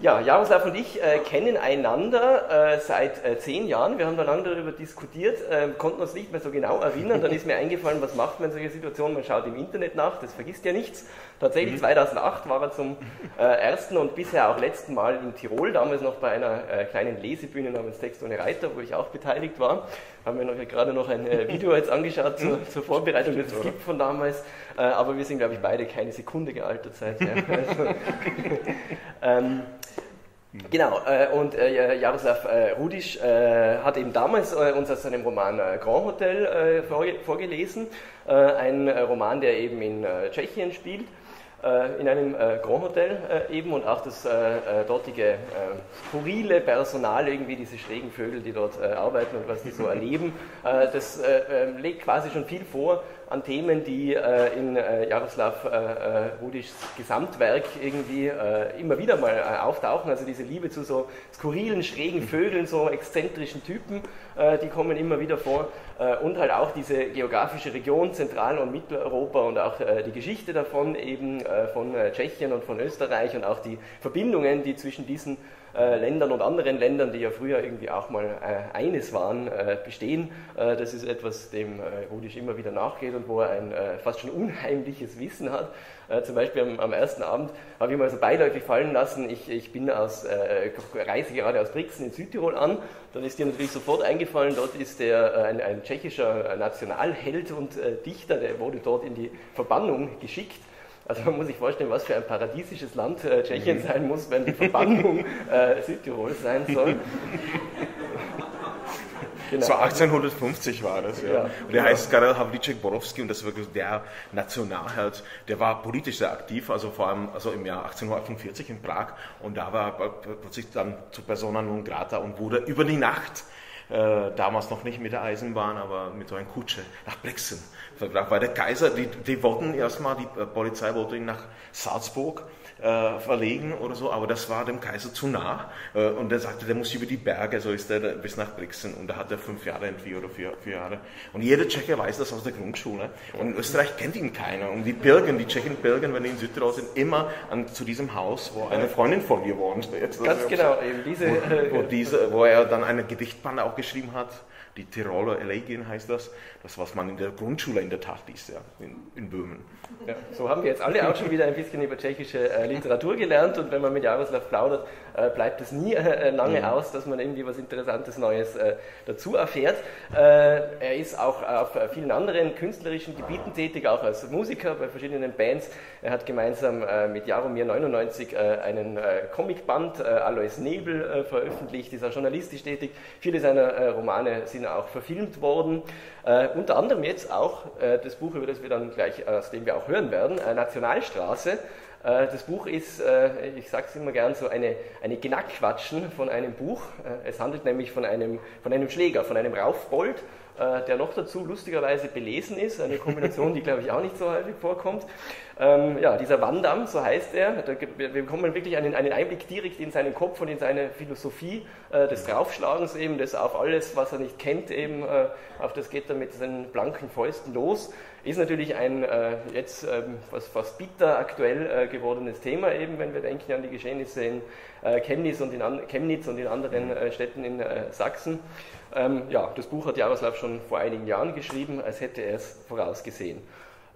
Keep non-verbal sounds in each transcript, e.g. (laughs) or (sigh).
Ja, Jaroslav und ich äh, kennen einander äh, seit äh, zehn Jahren. Wir haben da lange darüber diskutiert, ähm, konnten uns nicht mehr so genau erinnern. Dann ist mir eingefallen, was macht man in solcher Situation? Man schaut im Internet nach, das vergisst ja nichts. Tatsächlich 2008 mhm. war er zum äh, ersten und bisher auch letzten Mal in Tirol, damals noch bei einer äh, kleinen Lesebühne namens Text ohne Reiter, wo ich auch beteiligt war. Haben wir noch, gerade noch ein äh, Video jetzt angeschaut zur, zur Vorbereitung des Skip von damals. aber wir sind, glaube ich, beide keine Sekunde gealtert seither. (laughs) Also, ähm, Genau, äh, und äh, Jaroslav äh, Rudisch äh, hat eben damals äh, uns aus seinem Roman äh, Grand Hotel vorge vorgelesen, ein Roman, der eben in Tschechien spielt, in einem Grand Hotel eben und auch das dortige skurrile Personal, irgendwie diese schrägen Vögel, die dort arbeiten und was die so (laughs) erleben, das legt quasi schon viel vor an Themen, die äh, in äh, Jaroslav äh, Rudischs Gesamtwerk irgendwie immer wieder mal auftauchen. Also diese Liebe zu so skurrilen, schrägen Vögeln, so exzentrischen Typen, die kommen immer wieder vor. und halt auch diese geografische Region Zentral- und Mitteleuropa und auch die Geschichte davon eben von Tschechien und von Österreich und auch die Verbindungen, die zwischen diesen Ländern und anderen Ländern, die ja früher irgendwie auch mal äh, eines waren, äh, bestehen. Äh, das ist etwas, dem äh, Rudisch immer wieder nachgeht und wo er ein äh, fast schon unheimliches Wissen hat. zum Beispiel am, am, ersten Abend habe ich mal so beiläufig fallen lassen, ich, ich bin aus, reise gerade aus Brixen in Südtirol an. Dann ist dir natürlich sofort eingefallen, dort ist der, ein, ein tschechischer Nationalheld und Dichter, der wurde dort in die Verbannung geschickt. Also man muss sich vorstellen, was für ein paradiesisches Land äh, Tschechien mhm. sein muss, wenn die Verbannung (laughs) äh, Südtirol sein soll. Genau. So 1850 war das, ja. ja und der genau. heißt Karel Havlicek Borowski und das ist wirklich der Nationalheld. Der war politisch sehr aktiv, also vor allem also im Jahr 1848 in Prag und da war er plötzlich dann zu Persona non grata und wurde über die Nacht äh, damals noch nicht mit der Eisenbahn, aber mit so einer Kutsche nach Brixen verbracht. Weil der Kaiser, die, die wollten erstmal, die äh, Polizei wollte ihn nach Salzburg äh, verlegen oder so, aber das war dem Kaiser zu nah. Äh, und er sagte, der muss über die Berge, so ist er bis nach Brixen. Und da hat er fünf Jahre, vier oder vier, vier Jahre. Und jeder Tscheche weiß das aus der Grundschule. Und in Österreich kennt ihn keiner. Und die pilgern, die Tschechen pilgern, wenn die in Südtirol sind, immer an, zu diesem Haus, wo eine Freundin von mir wohnt. (laughs) Jetzt, Ganz genau, eben diese. Wo, wo, diese, wo er dann eine Gedichtbande auch geschrieben hat die Tiroler Elegien heißt das, das was man in der Grundschule in der Tat liest, ja, in, in Böhmen. Ja, so haben wir jetzt alle auch schon wieder ein bisschen über tschechische äh, Literatur gelernt und wenn man mit Jaroslav plaudert, äh, bleibt es nie äh, lange mhm. aus, dass man irgendwie was Interessantes Neues äh, dazu erfährt. Äh, er ist auch auf vielen anderen künstlerischen Gebieten tätig, auch als Musiker bei verschiedenen Bands. Er hat gemeinsam äh, mit Jaromir 99 einen Comicband Alois Nebel veröffentlicht, ist auch journalistisch tätig. Viele seiner Romane sind auch verfilmt worden. unter anderem jetzt auch das Buch, über das wir dann gleich, aus dem wir auch hören werden, Nationalstraße. Äh, das Buch ist, äh, ich sage es immer gern, so eine, eine Knackquatschen von einem Buch. Äh, es handelt nämlich von einem, von einem Schläger, von einem Raufbold, der noch dazu lustigerweise belesen ist, eine Kombination, die glaube ich auch nicht so häufig vorkommt. Ähm, ja, dieser Wandam, so heißt er, wir bekommen wirklich einen, einen Einblick direkt in seinen Kopf und in seine Philosophie des Draufschlagens eben, das auf alles, was er nicht kennt, eben, auf das geht er mit seinen blanken Fäusten los. Ist natürlich ein äh, jetzt ähm, was fast bitter aktuell äh, gewordenes Thema, eben wenn wir denken an die Geschehnisse in äh, Chemnitz, und in an, Chemnitz und in anderen äh, Städten in äh, Sachsen. Ähm, ja, das Buch hat Jaroslav schon vor einigen Jahren geschrieben, als hätte er es vorausgesehen.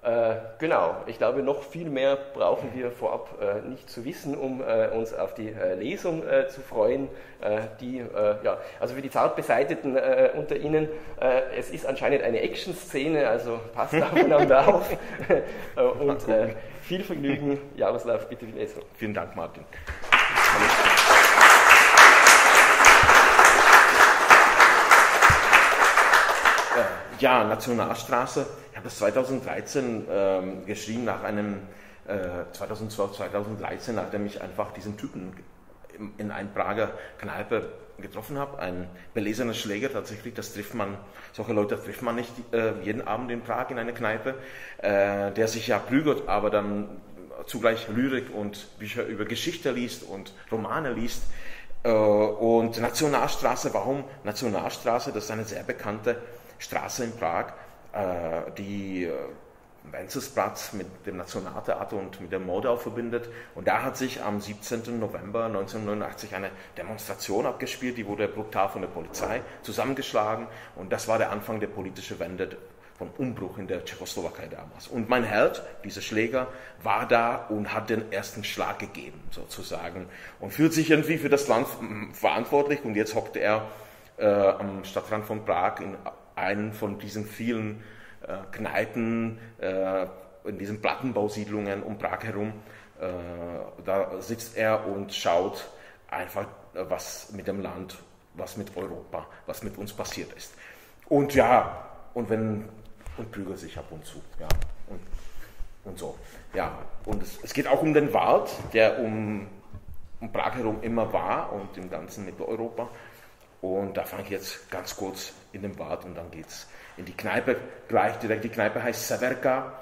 Äh, genau, ich glaube, noch viel mehr brauchen wir vorab äh, nicht zu wissen, um äh, uns auf die äh, Lesung äh, zu freuen. Äh, die, ja, also für die Zartbeseiteten unter Ihnen, es ist anscheinend eine Action-Szene, also passt aufeinander auf. (laughs) und viel Vergnügen, Jaroslav, bitte die Lesung. Vielen Dank, Martin. Ja, Nationalstraße ich habe das 2013 ähm, geschrieben nach einem, äh, 2012, 2013, nachdem ich einfach diesen Typen in, in einer Prager Kneipe getroffen habe, ein belesener Schläger tatsächlich, das trifft man, solche Leute trifft man nicht äh, jeden Abend in Prag in einer Kneipe, äh, der sich ja prügelt, aber dann zugleich Lyrik und Bücher über Geschichte liest und Romane liest. Äh, und Nationalstraße, warum Nationalstraße? Das ist eine sehr bekannte Straße in Prag, äh, die äh, Wenzelsplatz mit dem Nationaltheater und mit der Moldau verbindet. Und da hat sich am 17. November 1989 eine Demonstration abgespielt, die wurde brutal von der Polizei zusammengeschlagen. Und das war der Anfang der politischen Wende vom Umbruch in der Tschechoslowakei damals. Und mein Held, dieser Schläger, war da und hat den ersten Schlag gegeben, sozusagen. Und fühlt sich irgendwie für das Land verantwortlich. Und jetzt hockt er äh, am Stadtrand von Prag in einen von diesen vielen äh, Kneipen, äh, in diesen Plattenbausiedlungen um Prag herum. Äh, da sitzt er und schaut einfach, was mit dem Land, was mit Europa, was mit uns passiert ist. Und ja, und wenn und prügelt sich ab und zu, ja, und, und so. Ja, und es, es geht auch um den Wald, der um, um Prag herum immer war und im ganzen Mitteleuropa. Und da fange ich jetzt ganz kurz in den Wald und dann geht es in die Kneipe gleich direkt. Die Kneipe heißt Severka,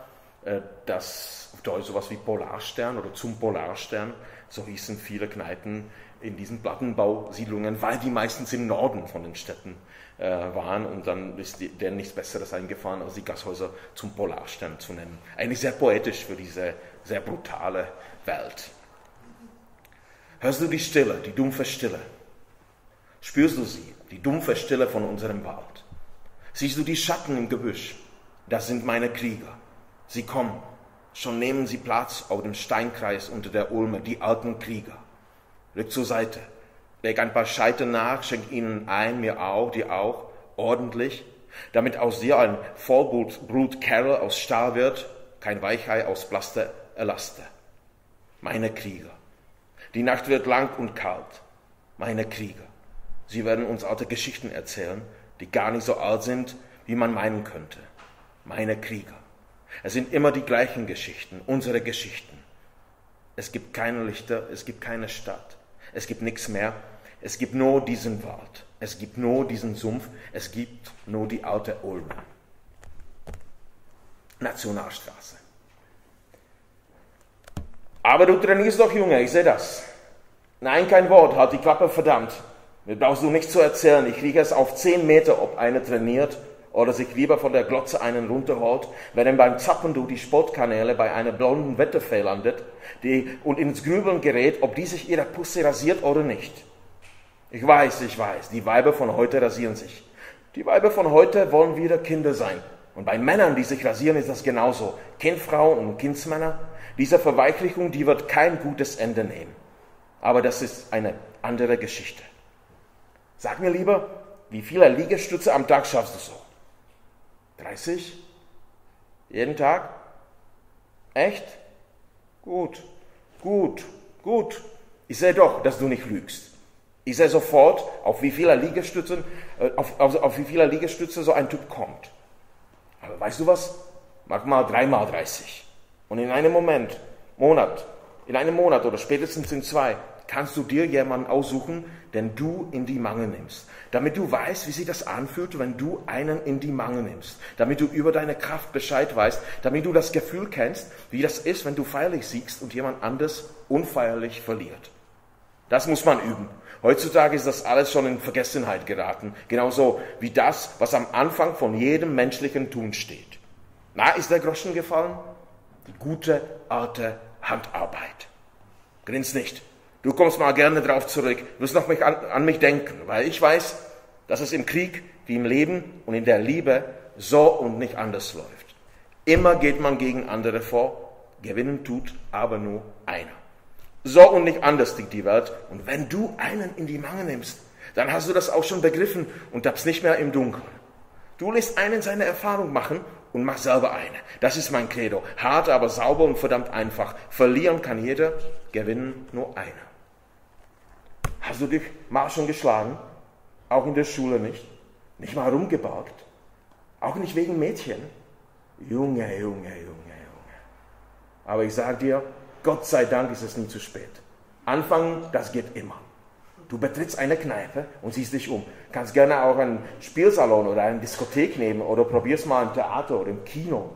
äh, das Deutsch sowas wie Polarstern oder zum Polarstern. So hießen viele Kneipen in diesen Plattenbausiedlungen, weil die meistens im Norden von den Städten äh, waren und dann ist denen nichts Besseres eingefallen, als die Gashäuser zum Polarstern zu nennen. Eigentlich sehr poetisch für diese sehr brutale Welt. Hörst du die Stille, die dumpfe Stille? Spürst du sie, die dumpfe Stille von unserem Wald? Siehst du die Schatten im Gebüsch? Das sind meine Krieger. Sie kommen. Schon nehmen sie Platz auf dem Steinkreis unter der Ulme, die alten Krieger. Rück zur Seite. Leg ein paar Scheite nach, schenk ihnen ein, mir auch, dir auch, ordentlich, damit aus dir ein Vollblut-Kerl aus Stahl wird, kein Weichei aus Plaster Elaste. Meine Krieger. Die Nacht wird lang und kalt. Meine Krieger. Sie werden uns alte Geschichten erzählen, die gar nicht so alt sind, wie man meinen könnte. Meine Krieger. Es sind immer die gleichen Geschichten, unsere Geschichten. Es gibt keine Lichter, es gibt keine Stadt, es gibt nichts mehr, es gibt nur diesen Wald, es gibt nur diesen Sumpf, es gibt nur die alte Ulme. Nationalstraße. Aber du trainierst doch, Junge, ich sehe das. Nein, kein Wort, halt die Klappe, verdammt. Mir brauchst du nicht zu erzählen, ich kriege es auf zehn Meter, ob einer trainiert oder sich lieber von der Glotze einen runterholt, ihm beim Zappen durch die Sportkanäle bei einer blonden Wetterfee landet die, und ins Grübeln gerät, ob die sich ihre Pusse rasiert oder nicht. Ich weiß, ich weiß, die Weiber von heute rasieren sich. Die Weiber von heute wollen wieder Kinder sein. Und bei Männern, die sich rasieren, ist das genauso. Kindfrauen und Kindsmänner, diese Verweichlichung, die wird kein gutes Ende nehmen. Aber das ist eine andere Geschichte. Sag mir lieber, wie viele Liegestütze am Tag schaffst du so? 30? Jeden Tag? Echt? Gut, gut, gut. Ich sehe doch, dass du nicht lügst. Ich sehe sofort, auf wie viele Liegestütze, äh, auf, auf, auf wie viele Liegestütze so ein Typ kommt. Aber weißt du was? Mach mal dreimal 30. Und in einem Moment, Monat, in einem Monat oder spätestens in zwei, kannst du dir jemanden aussuchen, den du in die Mangel nimmst. Damit du weißt, wie sich das anfühlt, wenn du einen in die Mangel nimmst. Damit du über deine Kraft Bescheid weißt. Damit du das Gefühl kennst, wie das ist, wenn du feierlich siegst und jemand anders unfeierlich verliert. Das muss man üben. Heutzutage ist das alles schon in Vergessenheit geraten. Genauso wie das, was am Anfang von jedem menschlichen Tun steht. Na, ist der Groschen gefallen? Die gute, alte Handarbeit. Grins nicht. Du kommst mal gerne drauf zurück, wirst noch mich an, an mich denken, weil ich weiß, dass es im Krieg wie im Leben und in der Liebe so und nicht anders läuft. Immer geht man gegen andere vor, gewinnen tut aber nur einer. So und nicht anders liegt die Welt. Und wenn du einen in die Mangel nimmst, dann hast du das auch schon begriffen und tappst nicht mehr im Dunkeln. Du lässt einen seine Erfahrung machen und mach selber eine. Das ist mein Credo. Hart, aber sauber und verdammt einfach. Verlieren kann jeder, gewinnen nur einer. Hast du dich mal schon geschlagen? Auch in der Schule nicht? Nicht mal rumgebarkt? Auch nicht wegen Mädchen? Junge, Junge, Junge, Junge. Aber ich sage dir, Gott sei Dank ist es nie zu spät. Anfangen, das geht immer. Du betrittst eine Kneipe und siehst dich um. Kannst gerne auch einen Spielsalon oder eine Diskothek nehmen oder probierst mal ein Theater oder im Kino.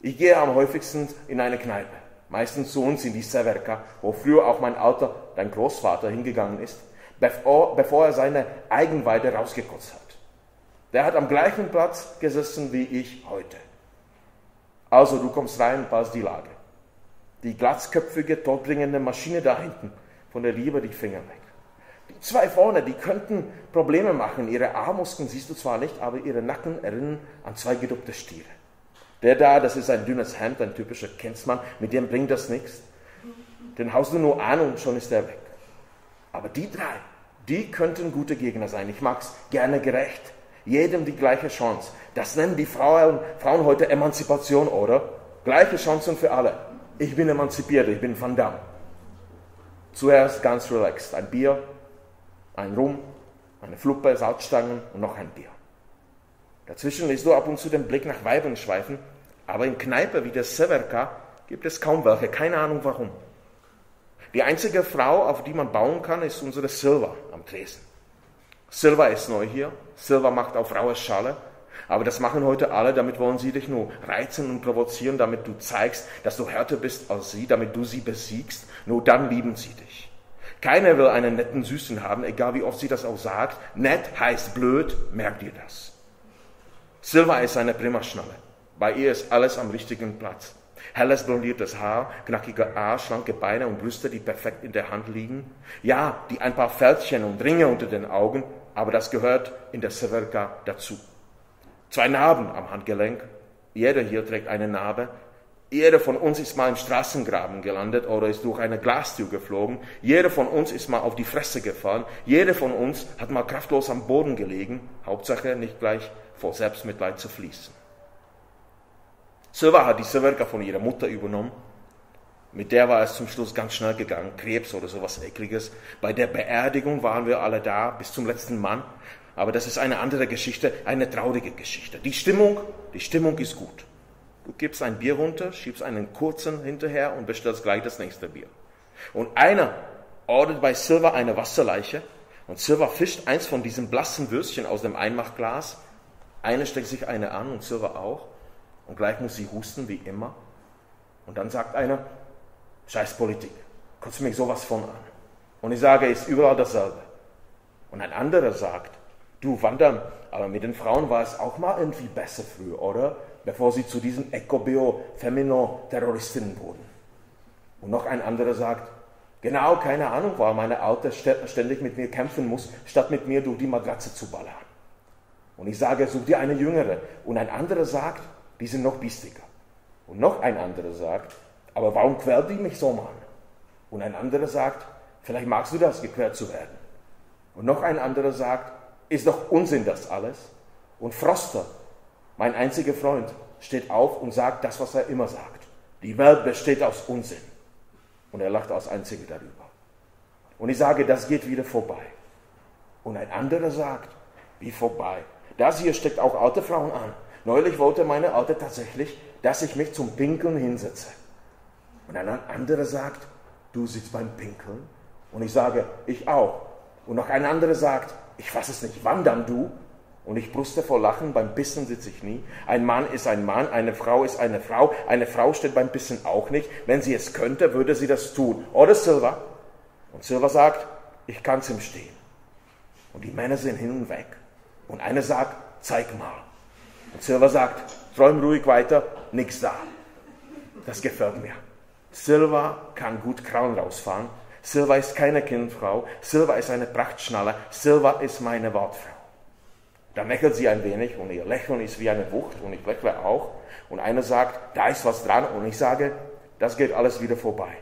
Ich gehe am häufigsten in eine Kneipe meistens zu uns in die Severka, wo früher auch mein alter, dein Großvater hingegangen ist, bevor, bevor er seine Eigenweide rausgekotzt hat. Der hat am gleichen Platz gesessen wie ich heute. Also du kommst rein passt die Lage. Die glatzköpfige, todbringende Maschine da hinten, von der Liebe die Finger weg. Die zwei vorne, die könnten Probleme machen. Ihre Armmuskeln siehst du zwar nicht, aber ihre Nacken erinnern an zwei geduckte Stiere. Der da, das ist ein dünnes Hemd, ein typischer Kenzmann, mit dem bringt das nichts. Den haust du nur an und schon ist er weg. Aber die drei, die könnten gute Gegner sein. Ich mag's gerne gerecht. Jedem die gleiche Chance. Das nennen die Frauen, Frauen heute Emanzipation, oder? Gleiche Chancen für alle. Ich bin emanzipiert, ich bin Van Damme. Zuerst ganz relaxed. Ein Bier, ein Rum, eine Fluppe, Salzstangen und noch ein Bier. Dazwischen lässt du ab und zu den Blick nach Weibern schweifen, aber in Kneipe wie der Severka gibt es kaum welche, keine Ahnung warum. Die einzige Frau, auf die man bauen kann, ist unsere Silva am Tresen. Silva ist neu hier, Silva macht auf raue Schale, aber das machen heute alle, damit wollen sie dich nur reizen und provozieren, damit du zeigst, dass du härter bist als sie, damit du sie besiegst, nur dann lieben sie dich. Keiner will einen netten Süßen haben, egal wie oft sie das auch sagt. Nett heißt blöd, merkt ihr das. Silva ist eine Primaschnalle. Bei ihr ist alles am richtigen Platz. Helles blondiertes Haar, knackiger Arsch, schlanke Beine und Brüste, die perfekt in der Hand liegen. Ja, die ein paar Fältchen und Ringe unter den Augen, aber das gehört in der Severka dazu. Zwei Narben am Handgelenk. Jeder hier trägt eine Narbe. Jeder von uns ist mal im Straßengraben gelandet oder ist durch eine Glastür geflogen. Jeder von uns ist mal auf die Fresse gefallen. Jeder von uns hat mal kraftlos am Boden gelegen. Hauptsache nicht gleich vor Selbstmitleid zu fließen. Silva hat die Severka von ihrer Mutter übernommen. Mit der war es zum Schluss ganz schnell gegangen, Krebs oder sowas Ekliges. Bei der Beerdigung waren wir alle da, bis zum letzten Mann. Aber das ist eine andere Geschichte, eine traurige Geschichte. Die Stimmung, die Stimmung ist gut. Du gibst ein Bier runter, schiebst einen kurzen hinterher und bestellst gleich das nächste Bier. Und einer ordnet bei Silva eine Wasserleiche und Silva fischt eins von diesen blassen Würstchen aus dem Einmachglas. Einer steckt sich eine an und Silva auch. Und gleich muss sie husten, wie immer. Und dann sagt einer, scheiß Politik, kotzt mich sowas von an. Und ich sage, ist überall dasselbe. Und ein anderer sagt, du Wandern, aber mit den Frauen war es auch mal irgendwie besser früher, oder? bevor sie zu diesen Ecobio-Femino-Terroristinnen wurden. Und noch ein anderer sagt, genau, keine Ahnung, warum meine Alte ständig mit mir kämpfen muss, statt mit mir durch die Matratze zu ballern. Und ich sage, such dir eine jüngere. Und ein anderer sagt, die sind noch biestiger. Und noch ein anderer sagt, aber warum quält die mich so, Mann? Und ein anderer sagt, vielleicht magst du das, gequält zu werden. Und noch ein anderer sagt, ist doch Unsinn das alles. Und Froster mein einziger Freund steht auf und sagt das, was er immer sagt. Die Welt besteht aus Unsinn. Und er lacht als einziger darüber. Und ich sage, das geht wieder vorbei. Und ein anderer sagt, wie vorbei. Das hier steckt auch alte Frauen an. Neulich wollte meine Alte tatsächlich, dass ich mich zum Pinkeln hinsetze. Und ein anderer sagt, du sitzt beim Pinkeln? Und ich sage, ich auch. Und noch ein anderer sagt, ich weiß es nicht, wann dann du? Und ich bruste vor Lachen, beim Bissen sitze ich nie. Ein Mann ist ein Mann, eine Frau ist eine Frau, eine Frau steht beim Bissen auch nicht. Wenn sie es könnte, würde sie das tun. Oder Silva? Und Silva sagt, ich kann es ihm stehen. Und die Männer sind hin und weg. Und einer sagt, zeig mal. Und Silva sagt, träum ruhig weiter, nichts da. Das gefällt mir. Silva kann gut Krauen rausfahren. Silva ist keine Kindfrau. Silva ist eine Prachtschnalle. Silva ist meine Wortfrau. Da lächelt sie ein wenig und ihr Lächeln ist wie eine Wucht und ich lächle auch. Und einer sagt, da ist was dran und ich sage, das geht alles wieder vorbei.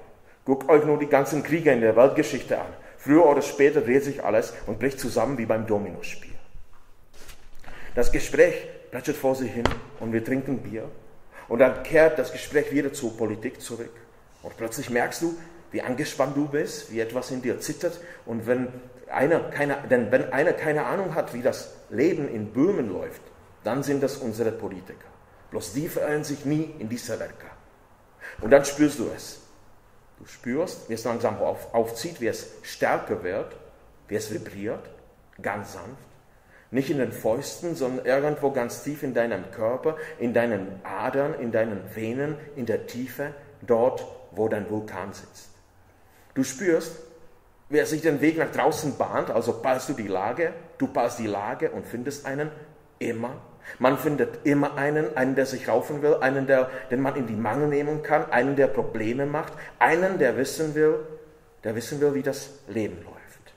Guckt euch nur die ganzen Kriege in der Weltgeschichte an. Früher oder später dreht sich alles und bricht zusammen wie beim Dominospiel. Das Gespräch plätschert vor sich hin und wir trinken Bier. Und dann kehrt das Gespräch wieder zur Politik zurück. Und plötzlich merkst du, wie angespannt du bist, wie etwas in dir zittert. Und wenn einer keine, denn wenn einer keine Ahnung hat, wie das Leben in Böhmen läuft, dann sind das unsere Politiker. Bloß die verirren sich nie in dieser Werke. Und dann spürst du es. Du spürst, wie es langsam auf, aufzieht, wie es stärker wird, wie es vibriert, ganz sanft. Nicht in den Fäusten, sondern irgendwo ganz tief in deinem Körper, in deinen Adern, in deinen Venen, in der Tiefe, dort, wo dein Vulkan sitzt. Du spürst, Wer sich den Weg nach draußen bahnt, also passt du die Lage, du passt die Lage und findest einen immer. Man findet immer einen, einen, der sich raufen will, einen, der, den man in die Mangel nehmen kann, einen, der Probleme macht, einen, der wissen will, der wissen will, wie das Leben läuft.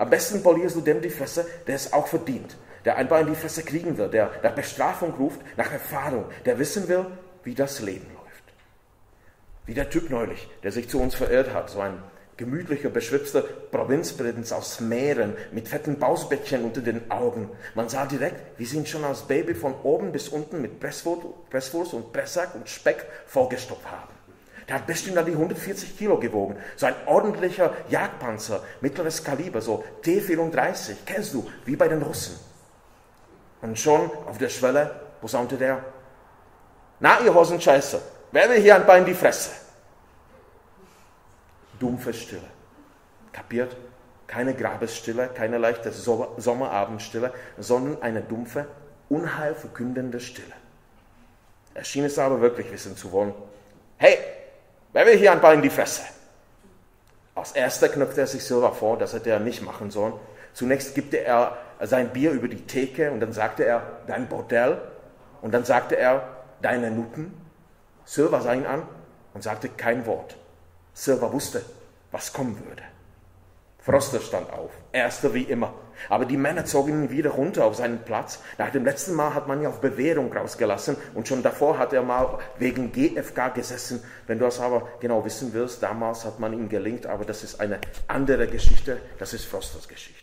Am besten polierst du dem die Fresse, der es auch verdient, der einfach in die Fresse kriegen will, der nach Bestrafung ruft, nach Erfahrung, der wissen will, wie das Leben läuft. Wie der Typ neulich, der sich zu uns verirrt hat, so ein gemütlicher, beschwipster Provinzprinz aus Mähren mit fetten Bausbäckchen unter den Augen. Man sah direkt, wie sie ihn schon als Baby von oben bis unten mit Presswurst und Pressack und Speck vollgestopft haben. Der hat bestimmt an die 140 Kilo gewogen. So ein ordentlicher Jagdpanzer, mittleres Kaliber, so T-34, kennst du, wie bei den Russen. Und schon auf der Schwelle posaunte der, na ihr Hosenscheiße, wer will hier ein Bein die Fresse? dumpfe Stille. Kapiert? Keine Grabesstille, keine leichte Sommerabendstille, sondern eine dumpfe, unheilverkündende Stille. Er schien es aber wirklich wissen zu wollen. Hey, wer will hier ein in die Fresse? Als erster knöpfte er sich Silva vor, das hätte er nicht machen sollen. Zunächst gibte er sein Bier über die Theke und dann sagte er, dein Bordell. Und dann sagte er, deine Nutten. Silva sah ihn an und sagte kein Wort. Silver wusste, was kommen würde. Froster stand auf, erster wie immer. Aber die Männer zogen ihn wieder runter auf seinen Platz. Nach dem letzten Mal hat man ihn auf Bewährung rausgelassen und schon davor hat er mal wegen GFK gesessen. Wenn du das aber genau wissen willst, damals hat man ihm gelingt, aber das ist eine andere Geschichte, das ist Frosters Geschichte.